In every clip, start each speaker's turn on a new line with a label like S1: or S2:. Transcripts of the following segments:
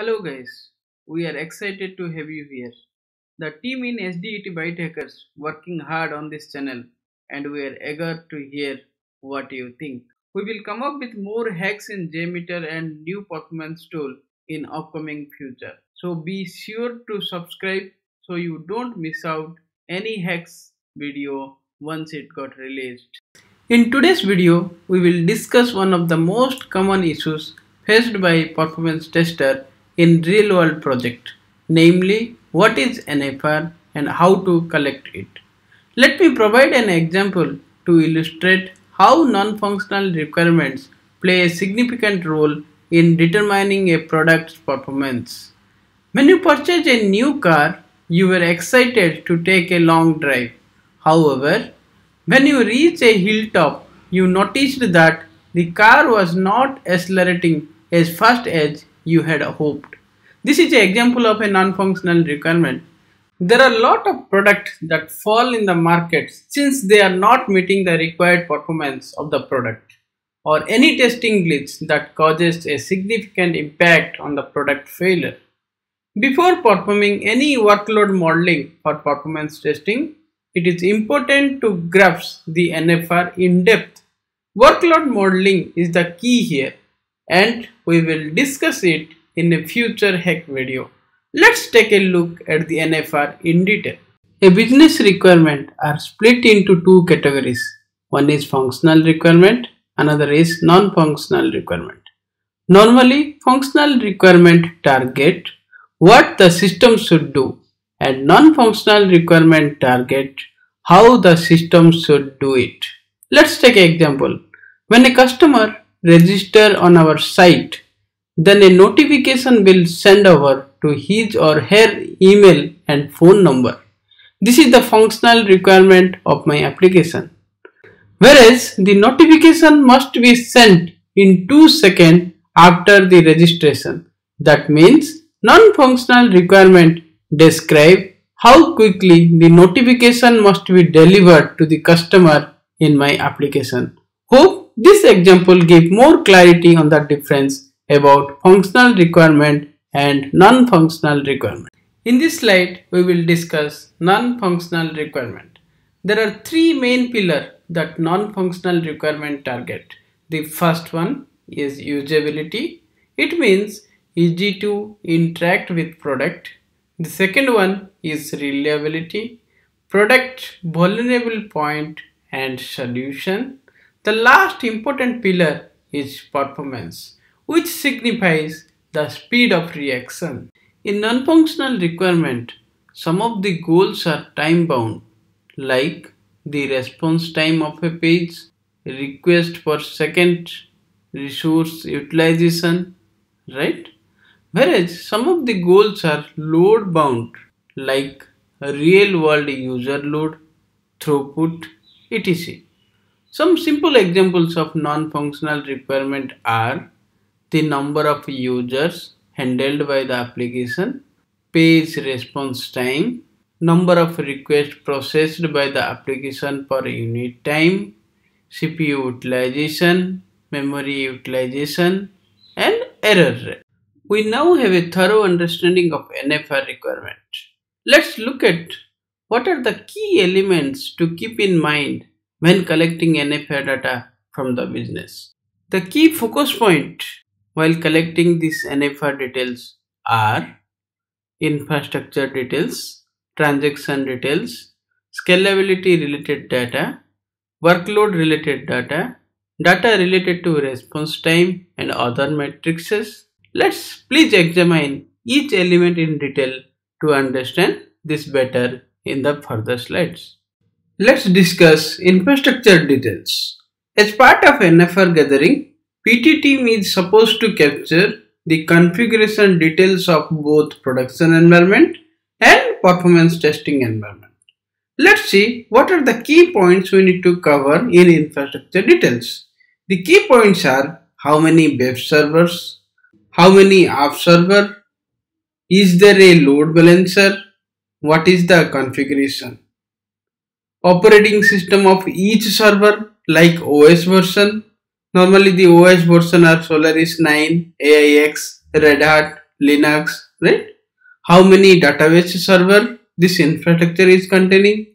S1: Hello guys, we are excited to have you here. The team in SDET Byte Hackers working hard on this channel and we are eager to hear what you think. We will come up with more hacks in JMeter and new performance tool in upcoming future. So be sure to subscribe so you don't miss out any hacks video once it got released. In today's video, we will discuss one of the most common issues faced by performance tester in real world project, namely what is NFR and how to collect it. Let me provide an example to illustrate how non-functional requirements play a significant role in determining a product's performance. When you purchase a new car, you were excited to take a long drive. However, when you reach a hilltop, you noticed that the car was not accelerating as fast as you had hoped. This is an example of a non-functional requirement. There are a lot of products that fall in the market since they are not meeting the required performance of the product or any testing glitch that causes a significant impact on the product failure. Before performing any workload modeling for performance testing, it is important to grasp the NFR in depth. Workload modeling is the key here and we will discuss it in a future hack video. Let's take a look at the NFR in detail. A business requirement are split into two categories. One is functional requirement, another is non-functional requirement. Normally, functional requirement target what the system should do and non-functional requirement target how the system should do it. Let's take an example. When a customer register on our site, then a notification will send over to his or her email and phone number. This is the functional requirement of my application. Whereas the notification must be sent in 2 seconds after the registration. That means non-functional requirement describe how quickly the notification must be delivered to the customer in my application. This example give more clarity on the difference about functional requirement and non-functional requirement. In this slide, we will discuss non-functional requirement. There are three main pillars that non-functional requirement target. The first one is usability. It means easy to interact with product. The second one is reliability, product vulnerable point and solution. The last important pillar is performance, which signifies the speed of reaction. In non-functional requirement, some of the goals are time bound, like the response time of a page, request per second, resource utilization, right? Whereas some of the goals are load bound, like real world user load, throughput, etc. Some simple examples of non-functional requirement are the number of users handled by the application, page response time, number of requests processed by the application per unit time, CPU utilization, memory utilization, and error rate. We now have a thorough understanding of NFR requirement. Let's look at what are the key elements to keep in mind when collecting NFR data from the business. The key focus point while collecting these NFR details are infrastructure details, transaction details, scalability related data, workload related data, data related to response time and other matrices. Let's please examine each element in detail to understand this better in the further slides. Let's discuss infrastructure details. As part of NFR gathering, PT team is supposed to capture the configuration details of both production environment and performance testing environment. Let's see what are the key points we need to cover in infrastructure details. The key points are how many web servers, how many app server, is there a load balancer, what is the configuration, operating system of each server like OS version, Normally the OS version are Solaris 9, AIX, Red Hat, Linux, right? How many database server this infrastructure is containing,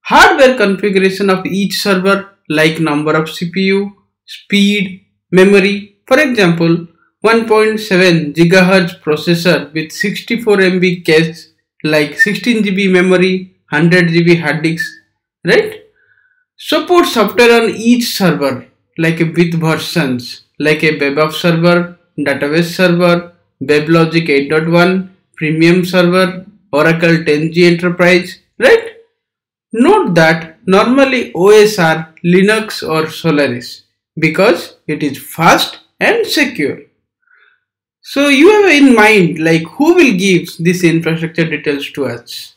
S1: hardware configuration of each server like number of CPU, speed, memory. For example, 1.7 GHz processor with 64 MB cache like 16 GB memory, 100 GB hard disk, right? Support software on each server like a with versions like a web server, database server, WebLogic 8.1, premium server, Oracle 10G Enterprise, right? Note that normally OS are Linux or Solaris because it is fast and secure. So you have in mind like who will give this infrastructure details to us.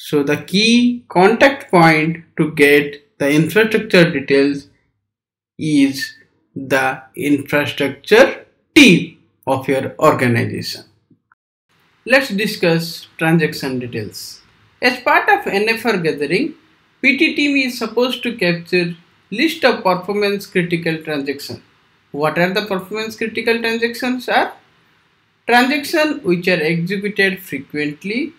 S1: So the key contact point to get the infrastructure details is the infrastructure team of your organization. Let's discuss transaction details. As part of NFR gathering, PT team is supposed to capture list of performance critical transactions. What are the performance critical transactions are? Transactions which are executed frequently,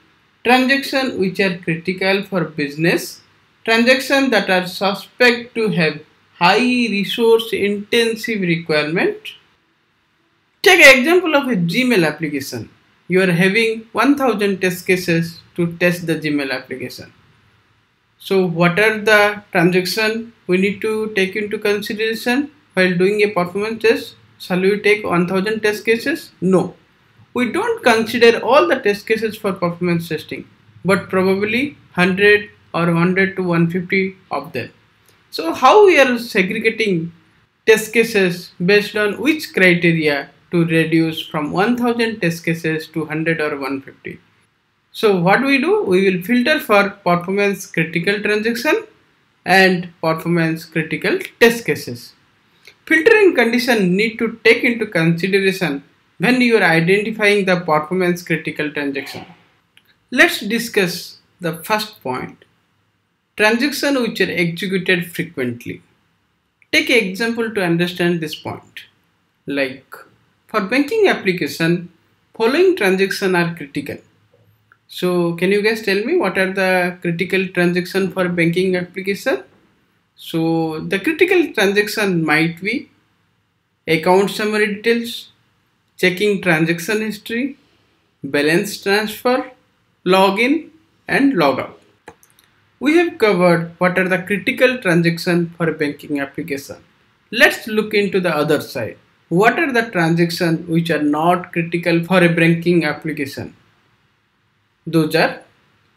S1: transactions which are critical for business, transactions that are suspect to have high resource intensive requirement. Take an example of a Gmail application. You are having 1000 test cases to test the Gmail application. So what are the transactions we need to take into consideration while doing a performance test? Shall we take 1000 test cases? No. We don't consider all the test cases for performance testing, but probably 100 or 100 to 150 of them. So how we are segregating test cases based on which criteria to reduce from 1000 test cases to 100 or 150. So what we do, we will filter for performance critical transaction and performance critical test cases. Filtering condition need to take into consideration when you are identifying the performance critical transaction. Let's discuss the first point Transactions which are executed frequently. Take an example to understand this point. Like for banking application, following transactions are critical. So can you guys tell me what are the critical transactions for banking application? So the critical transaction might be account summary details, checking transaction history, balance transfer, login and logout. We have covered what are the critical transactions for banking application. Let's look into the other side. What are the transactions which are not critical for a banking application? Those are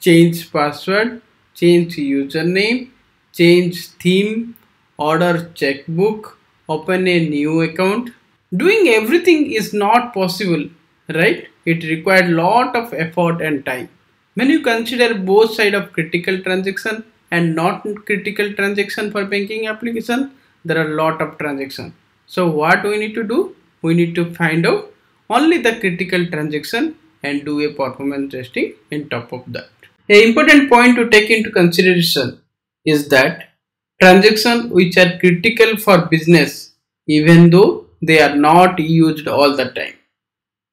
S1: change password, change username, change theme, order checkbook, open a new account. Doing everything is not possible, right? It required lot of effort and time. When you consider both side of critical transaction and not critical transaction for banking application, there are lot of transaction. So what we need to do? We need to find out only the critical transaction and do a performance testing in top of that. A important point to take into consideration is that transactions which are critical for business even though they are not used all the time.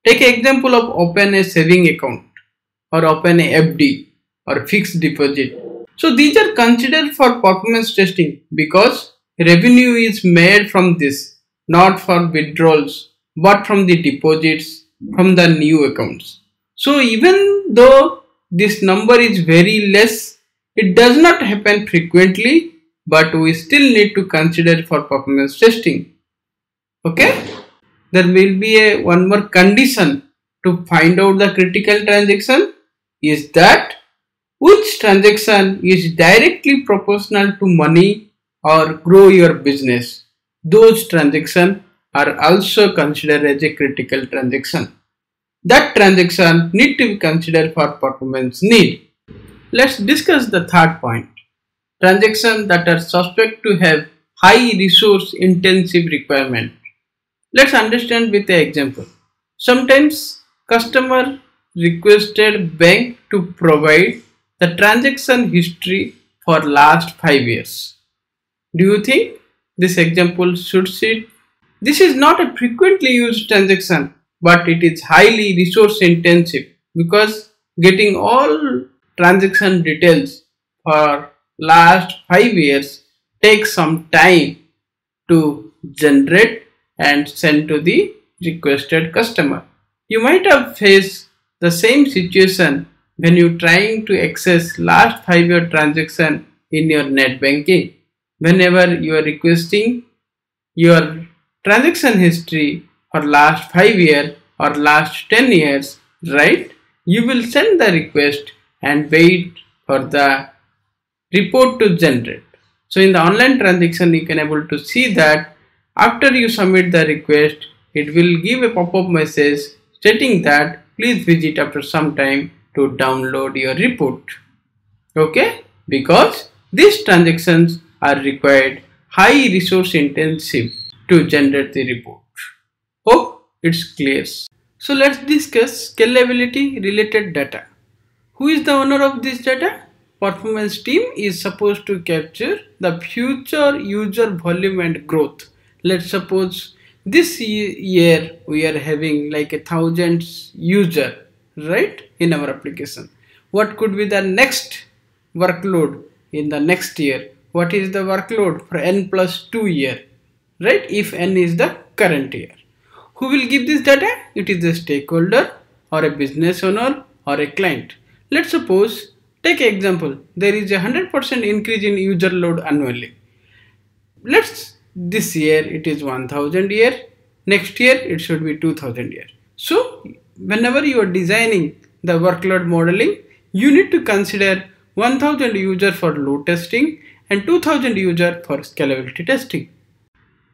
S1: Take example of open a saving account or open a FD or fixed deposit. So these are considered for performance testing because revenue is made from this, not for withdrawals, but from the deposits from the new accounts. So even though this number is very less, it does not happen frequently, but we still need to consider for performance testing. Okay, there will be a one more condition to find out the critical transaction is that which transaction is directly proportional to money or grow your business. Those transactions are also considered as a critical transaction. That transaction need to be considered for performance need. Let's discuss the third point. Transactions that are suspect to have high resource intensive requirement. Let's understand with an example. Sometimes customer requested bank to provide the transaction history for last 5 years. Do you think this example should it? This is not a frequently used transaction but it is highly resource intensive because getting all transaction details for last 5 years takes some time to generate and sent to the requested customer. You might have faced the same situation when you are trying to access last 5 year transaction in your net banking. Whenever you are requesting your transaction history for last 5 year or last 10 years, right? You will send the request and wait for the report to generate. So in the online transaction, you can able to see that after you submit the request, it will give a pop-up message stating that please visit after some time to download your report. Okay, because these transactions are required high resource intensive to generate the report. Hope it's clear. So let's discuss scalability related data. Who is the owner of this data? Performance team is supposed to capture the future user volume and growth. Let's suppose this year we are having like a thousand user right in our application. What could be the next workload in the next year? What is the workload for n plus 2 year right if n is the current year? Who will give this data? It is a stakeholder or a business owner or a client. Let's suppose take example there is a 100% increase in user load annually. Let's this year it is 1000 year next year it should be 2000 year. So whenever you are designing the workload modeling you need to consider 1000 user for load testing and 2000 user for scalability testing.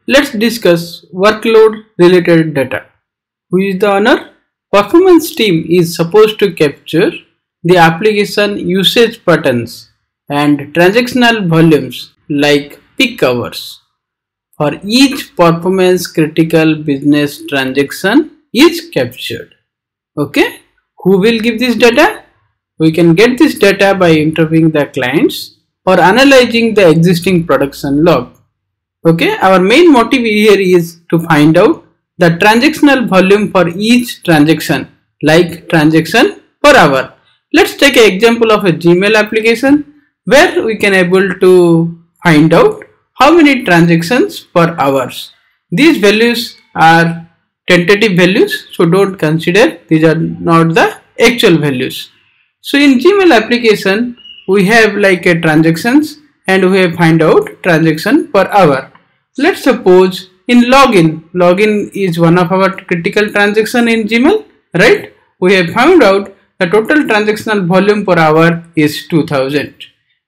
S1: Let's discuss workload related data. Who is the owner? Performance team is supposed to capture the application usage patterns and transactional volumes like peak hours for each performance critical business transaction is captured. Okay, who will give this data? We can get this data by interviewing the clients or analyzing the existing production log. Okay, our main motive here is to find out the transactional volume for each transaction like transaction per hour. Let's take an example of a Gmail application where we can able to find out how many transactions per hours. These values are tentative values so don't consider these are not the actual values. So in Gmail application we have like a transactions and we have find out transaction per hour. Let's suppose in login, login is one of our critical transaction in Gmail, right? We have found out the total transactional volume per hour is 2000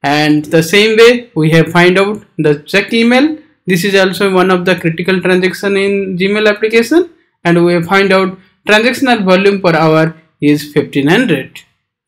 S1: and the same way we have find out the check email. This is also one of the critical transaction in gmail application. And we have find out transactional volume per hour is 1500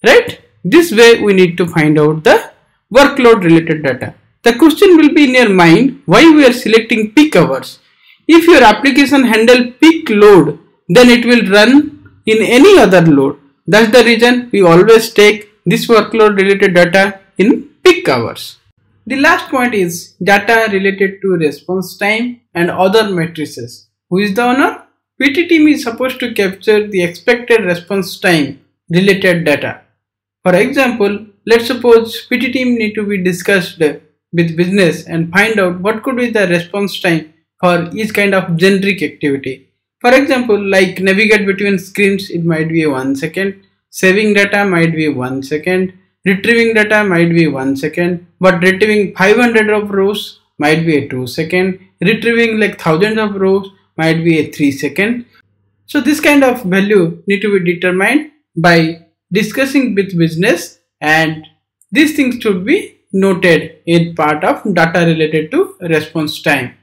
S1: right? This way we need to find out the workload related data. The question will be in your mind why we are selecting peak hours? If your application handle peak load then it will run in any other load. That's the reason we always take this workload related data in peak hours. The last point is data related to response time and other matrices. Who is the owner? PT team is supposed to capture the expected response time related data. For example, let's suppose PT team need to be discussed with business and find out what could be the response time for each kind of generic activity. For example, like navigate between screens, it might be one second, saving data might be one second, retrieving data might be 1 second but retrieving 500 of rows might be a 2 second. Retrieving like thousands of rows might be a 3 second. So this kind of value need to be determined by discussing with business and these things should be noted in part of data related to response time.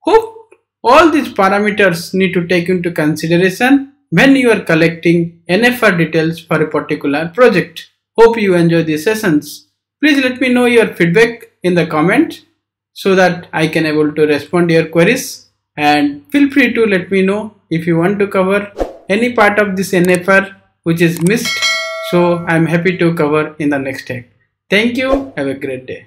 S1: Hope all these parameters need to take into consideration when you are collecting NFR details for a particular project. Hope you enjoy these sessions. Please let me know your feedback in the comment so that I can able to respond to your queries and feel free to let me know if you want to cover any part of this NFR which is missed so I'm happy to cover in the next talk. Thank you. Have a great day.